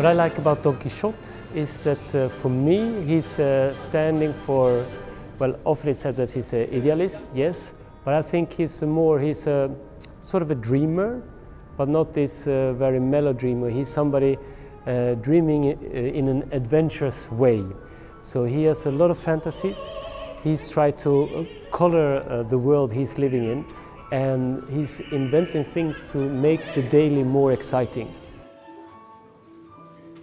What I like about Don Quixote is that uh, for me he's uh, standing for, well often it's said that he's an idealist, yes, but I think he's more, he's a sort of a dreamer, but not this uh, very mellow dreamer. He's somebody uh, dreaming uh, in an adventurous way. So he has a lot of fantasies. He's tried to uh, color the world he's living in and he's inventing things to make the daily more exciting.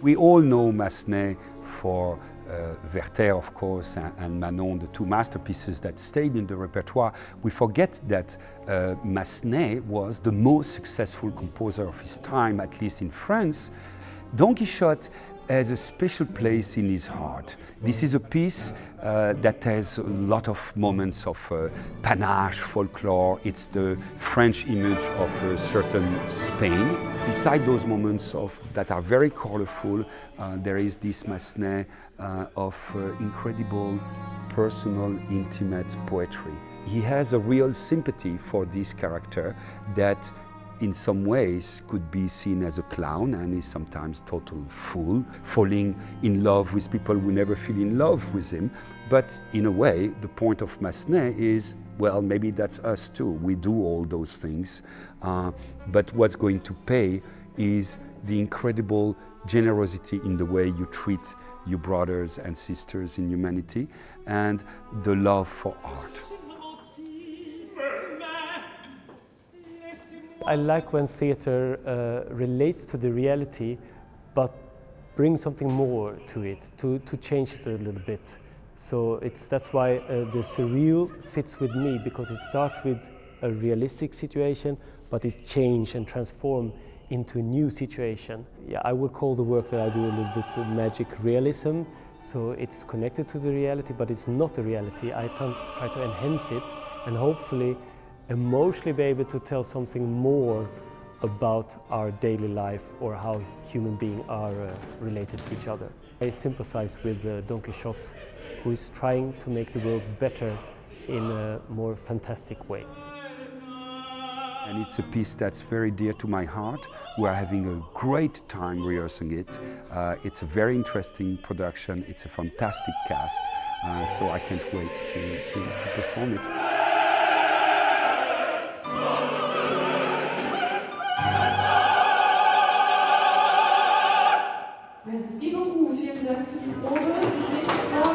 We all know Massenet for uh, Werther, of course, and, and, Manon, the two masterpieces that stayed in the repertoire. We forget that uh, Massenet was the most successful composer of his time, at least in France. Don Quixote has a special place in his heart. This is a piece uh, that has a lot of moments of uh, panache, folklore. It's the French image of a certain Spain. Beside those moments of, that are very colorful, uh, there is this Massenet uh, of uh, incredible personal, intimate poetry. He has a real sympathy for this character that in some ways could be seen as a clown and is sometimes total fool, falling in love with people who never feel in love with him. But in a way, the point of Massenet is, well, maybe that's us too. We do all those things. Uh, but what's going to pay is the incredible generosity in the way you treat your brothers and sisters in humanity and the love for art. I like when theatre uh, relates to the reality but brings something more to it, to, to change it a little bit. So it's, that's why uh, the surreal fits with me because it starts with a realistic situation but it changes and transforms into a new situation. Yeah, I would call the work that I do a little bit magic realism. So it's connected to the reality, but it's not the reality. I try to enhance it and hopefully emotionally be able to tell something more about our daily life or how human beings are uh, related to each other. I sympathize with uh, Don Quixote, who is trying to make the world better in a more fantastic way. And it's a piece that's very dear to my heart. We're having a great time rehearsing it. Uh, it's a very interesting production. It's a fantastic cast. Uh, so I can't wait to, to, to perform it. Merci beaucoup, vielen Dank.